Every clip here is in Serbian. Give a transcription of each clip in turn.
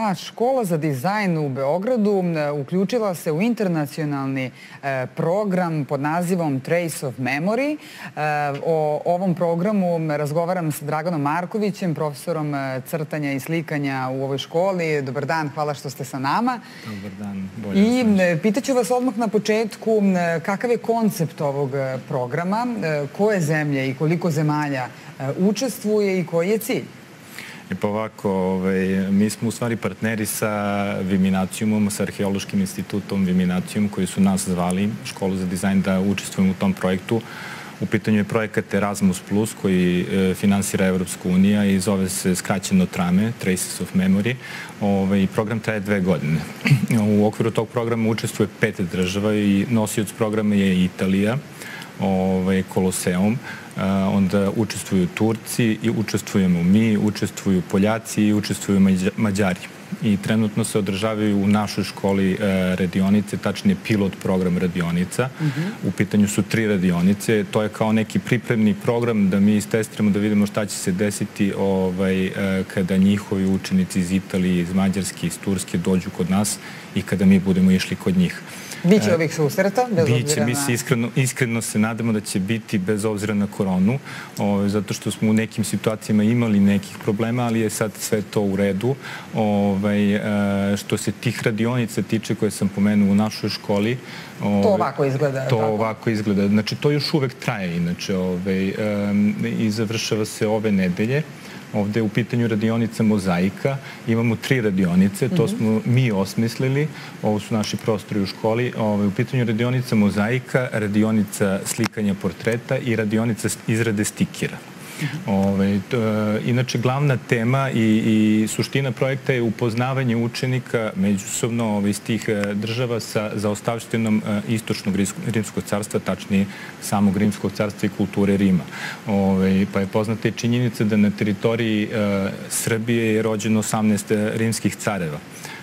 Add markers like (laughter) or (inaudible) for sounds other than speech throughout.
A škola za dizajn u Beogradu uključila se u internacionalni e, program pod nazivom Trace of Memory. E, o ovom programu razgovaram s Draganom Markovićem, profesorom e, crtanja i slikanja u ovoj školi. Dobar dan, hvala što ste sa nama. Dobar dan, bolje I pitaću vas odmah na početku kakav je koncept ovog programa, koje zemlje i koliko zemalja učestvuje i koji je cilj? E pa ovako, ovaj, mi smo u stvari partneri sa Viminacijumom, sa Arheološkim institutom Viminacijum, koji su nas zvali, školu za dizajn, da učestvujemo u tom projektu. U pitanju je projekat Erasmus Plus koji e, finansira Evropska unija i zove se skraćeno TRAME, Traces of Memory. Ovaj, program traje dve godine. U okviru tog programa učestvuje pet država i nosioc programa je Italija, ovaj, Koloseum, onda učestvuju Turci i učestvujemo mi, učestvuju Poljaci i učestvuju Mađari. I trenutno se održavaju u našoj školi e, radionice, tačnije pilot program radionica. Uh mhm. -huh. U pitanju su tri radionice. To je kao neki pripremni program da mi istestiramo da vidimo šta će se desiti ovaj, e, kada njihovi učenici iz Italije, iz Mađarske, iz Turske dođu kod nas i kada mi budemo išli kod njih. Biće e, ovih susreta, bez Biće, mi se iskreno, iskreno se nadamo da će biti bez obzira na koronu, o, ovaj, zato što smo u nekim situacijama imali nekih problema, ali je sad sve to u redu. Ovaj, e, što se tih radionica tiče koje sam pomenuo u našoj školi, Ove, to ovaj, ovako izgleda. To tako? ovako izgleda. Znači, to još uvek traje, inače, ovaj, um, i završava se ove nedelje. Ovde je u pitanju radionica mozaika. Imamo tri radionice, to mhm. smo mi osmislili. Ovo su naši prostori u školi. Ovaj, u pitanju radionica mozaika, radionica slikanja portreta i radionica izrade stikira. Ove, to, inače, glavna tema i, i suština projekta je upoznavanje učenika međusobno ove, iz tih e, država sa zaostavštinom e, istočnog rimskog carstva, tačnije samog rimskog carstva i kulture Rima. Ove, pa je poznata i činjenica da na teritoriji e, Srbije je rođeno 18 rimskih careva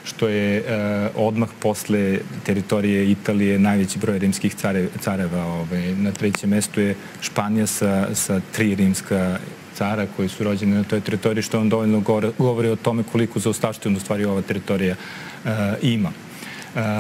što je uh, odmah posle teritorije Italije najveći broj rimskih care, careva. Ovaj, na trećem mestu je Španija sa, sa tri rimska cara koji su rođeni na toj teritoriji, što on dovoljno govori o tome koliko za ostavštinu stvari ova teritorija uh, ima.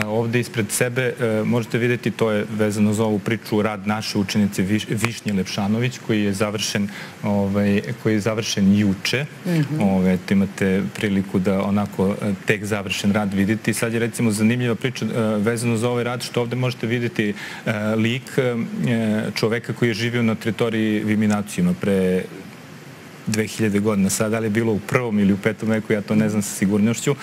Ovde ispred sebe možete videti, to je vezano za ovu priču, rad naše učenice Višnje Lepšanović, koji je završen, ovaj, koji je završen juče. Mm -hmm. Ove, imate priliku da onako tek završen rad vidite. I sad je recimo zanimljiva priča vezano za ovaj rad, što ovde možete videti lik čoveka koji je živio na teritoriji Viminacijuma pre 2000 godina sad, ali je bilo u prvom ili u petom veku, ja to ne znam sa sigurnošću.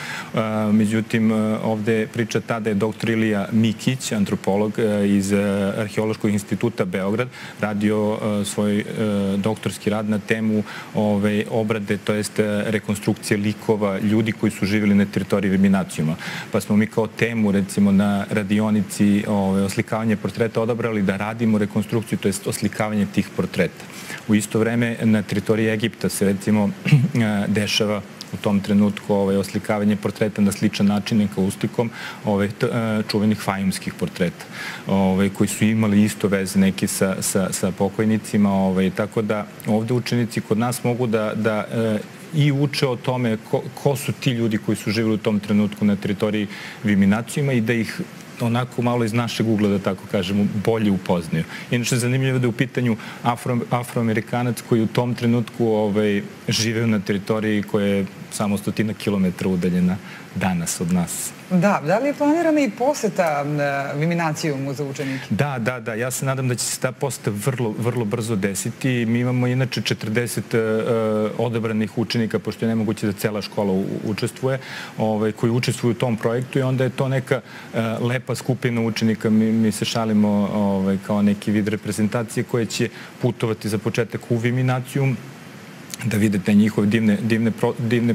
Međutim, ovde priča ta da je doktor Ilija Mikić, antropolog iz Arheološkog instituta Beograd, radio svoj doktorski rad na temu ove, obrade, to jest rekonstrukcije likova ljudi koji su živjeli na teritoriji Viminacijuma. Pa smo mi kao temu, recimo, na radionici ove, oslikavanje portreta odabrali da radimo rekonstrukciju, to jest oslikavanje tih portreta. U isto vreme na teritoriji Egipta se recimo (clears throat) dešava u tom trenutku ovaj, oslikavanje portreta na sličan način kao uslikom ovaj, t, čuvenih fajumskih portreta ovaj, koji su imali isto veze neki sa, sa, sa pokojnicima. Ovaj, tako da ovde učenici kod nas mogu da, da e, i uče o tome ko, ko su ti ljudi koji su živjeli u tom trenutku na teritoriji Viminacijuma i da ih onako malo iz našeg ugla, da tako kažemo, bolje upoznaju. Inače, zanimljivo da je u pitanju Afro, afroamerikanac koji u tom trenutku ovaj, živeo na teritoriji koja je samo stotina kilometra udaljena danas od nas. Da, da li je planirana i poseta Viminacijumu za učenike? Da, da, da. Ja se nadam da će se ta poseta vrlo, vrlo brzo desiti. Mi imamo inače 40 uh, odabranih učenika, pošto je nemoguće da cela škola učestvuje, ovaj, koji učestvuju u tom projektu i onda je to neka uh, lepa skupina učenika. Mi, mi se šalimo ovaj, kao neki vid reprezentacije koje će putovati za početak u Viminacijum da vide te njihove divne, divne, divne,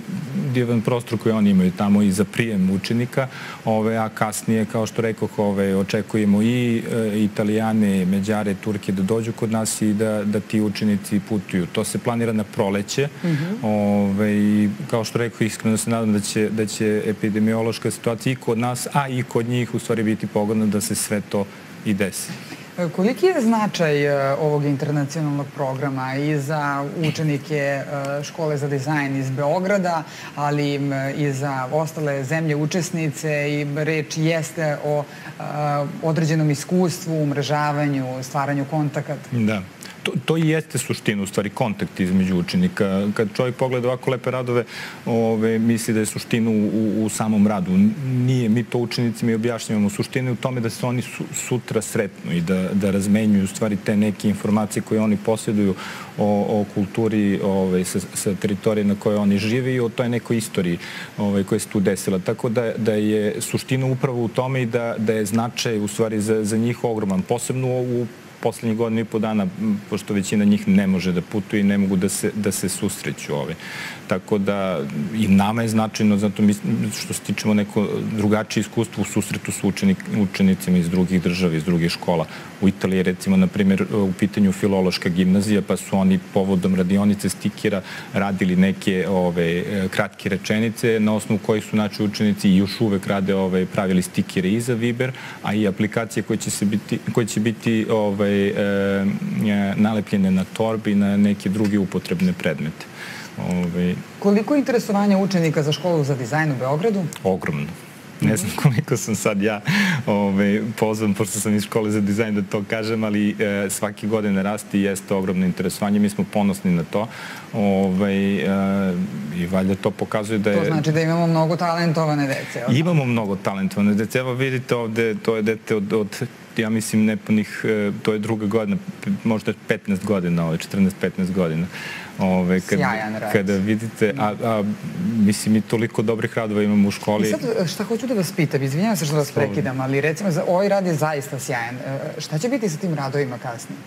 divan prostor koji oni imaju tamo i za prijem učenika, ove, a kasnije, kao što rekao, ove, očekujemo i e, Italijane, Međare, Turke da dođu kod nas i da, da ti učenici putuju. To se planira na proleće. Mm -hmm. ove, i kao što rekao, iskreno se nadam da će, da će epidemiološka situacija i kod nas, a i kod njih u stvari biti pogodna da se sve to i desi. Koliki je značaj e, ovog internacionalnog programa i za učenike e, škole za dizajn iz Beograda, ali i za ostale zemlje učesnice i reč jeste o određenom iskustvu, umrežavanju, stvaranju kontakata? Da to, to i jeste suština, u stvari, kontakt između učenika. Kad čovjek pogleda ovako lepe radove, ove, misli da je suština u, u, u samom radu. Nije, mi to učenicima i objašnjavamo. Suština je u tome da se oni su, sutra sretnu i da, da razmenjuju, u stvari, te neke informacije koje oni posjeduju o, o kulturi ove, sa, sa teritorije na kojoj oni žive i o toj nekoj istoriji ove, koja se tu desila. Tako da, da je suština upravo u tome i da, da je značaj, u stvari, za, za njih ogroman. Posebno u poslednjih godina i po dana, pošto većina njih ne može da putuje i ne mogu da se, da se susreću ove. Tako da i nama je značajno, zato mi, što se tičemo neko drugačije iskustvo u susretu s učenik, učenicima iz drugih država, iz drugih škola. U Italiji recimo, na primjer, u pitanju filološka gimnazija, pa su oni povodom radionice stikira radili neke ove, kratke rečenice na osnovu kojih su naši učenici i još uvek rade ove, pravili stikere i za Viber, a i aplikacije koje će, se biti, koje će biti ovaj, e, nalepljene na torbi na neke druge upotrebne predmete. Ove... Ovaj, Koliko je interesovanja učenika za školu za dizajn u Beogradu? Ogromno. Ne znam koliko sam sad ja ove, ovaj, pozvan, pošto sam iz škole za dizajn da to kažem, ali e, svake godine rasti i jeste ogromno interesovanje. Mi smo ponosni na to. Ove, ovaj, e, I valjda to pokazuje da je... To znači da imamo mnogo talentovane dece. Imamo mnogo talentovane dece. Evo vidite ovde, to je dete od, od ja mislim nepunih, e, to je druga godina, možda 15 godina, 14-15 godina. Ove, kad, Sjajan rad. Kada vidite, a, a mislim i toliko dobrih radova imamo u školi. I sad, šta hoću da vas pitam, izvinjavam se što vas prekidam, ali recimo, ovaj rad je zaista sjajan. E, šta će biti sa tim radovima kasnije?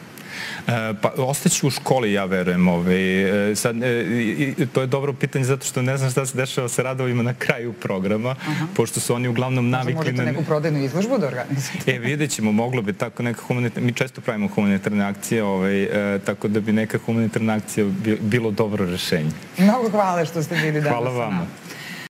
E, pa, ostaće u školi, ja verujem. Ove. E, sad, e, to je dobro pitanje zato što ne znam šta se dešava sa radovima na kraju programa, Aha. pošto su oni uglavnom navikli... Možda možete neku prodajnu izložbu da organizujete? E, vidjet ćemo, moglo bi tako neka humanitarna... Mi često pravimo humanitarne akcije, ovaj, tako da bi neka humanitarna akcija bilo dobro rešenje. Mnogo hvala što ste bili danas Hvala vama.